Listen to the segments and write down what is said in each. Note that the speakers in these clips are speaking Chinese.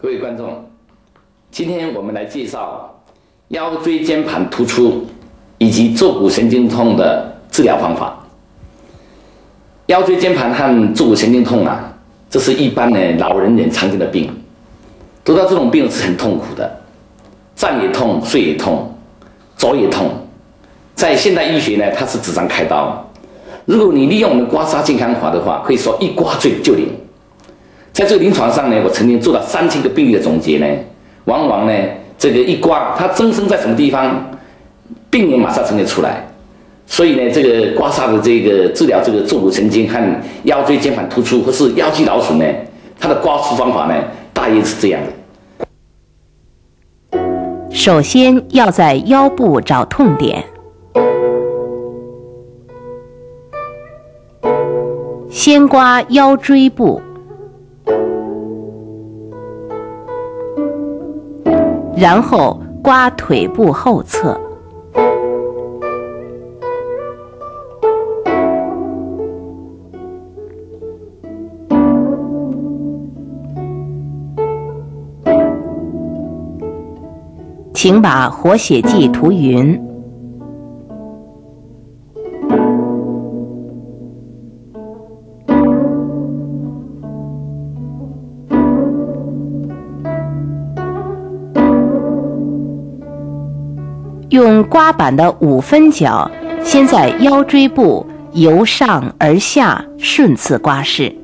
各位观众，今天我们来介绍腰椎间盘突出以及坐骨神经痛的治疗方法。腰椎间盘和坐骨神经痛啊，这是一般的老人人常见的病。得到这种病是很痛苦的，站也痛，睡也痛，走也痛。在现代医学呢，它是纸张开刀。如果你利用我们刮痧健康法的话，可以说一刮最就灵。在这个临床上呢，我曾经做了三千个病例的总结呢，往往呢，这个一刮，它增生在什么地方，病人马上呈现出来。所以呢，这个刮痧的这个治疗这个坐骨神经和腰椎间盘突出或是腰肌劳损呢，它的刮痧方法呢，大约是这样的。首先要在腰部找痛点，先刮腰椎部，然后刮腿部后侧。请把活血剂涂匀，用刮板的五分角，先在腰椎部由上而下顺次刮拭。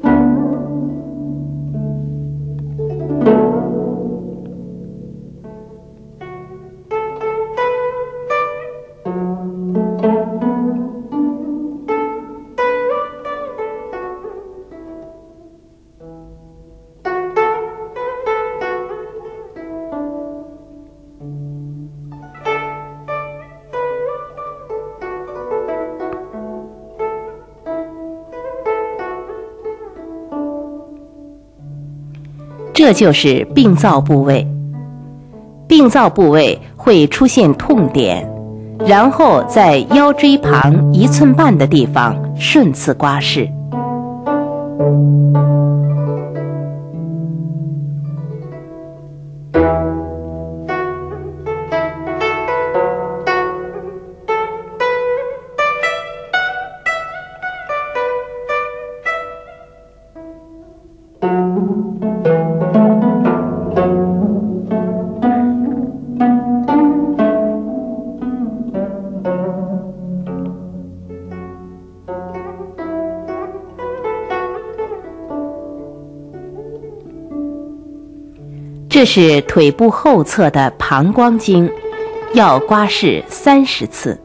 这就是病灶部位，病灶部位会出现痛点，然后在腰椎旁一寸半的地方顺次刮拭。这是腿部后侧的膀胱经，要刮拭三十次。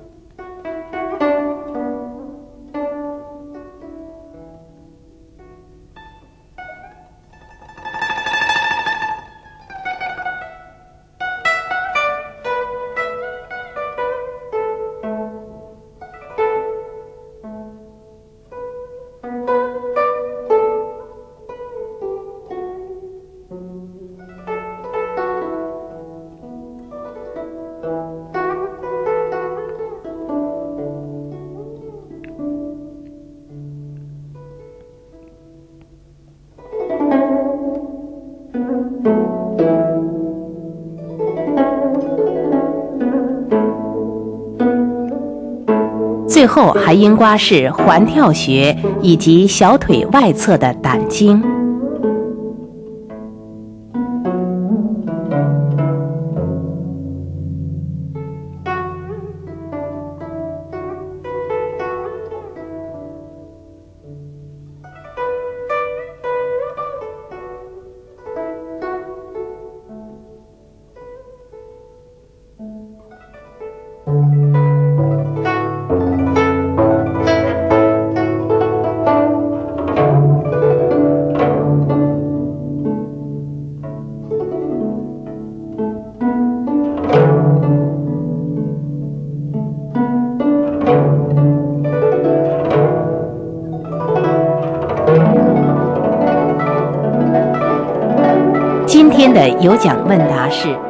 最后还应刮拭环跳穴以及小腿外侧的胆经。今天的有奖问答是。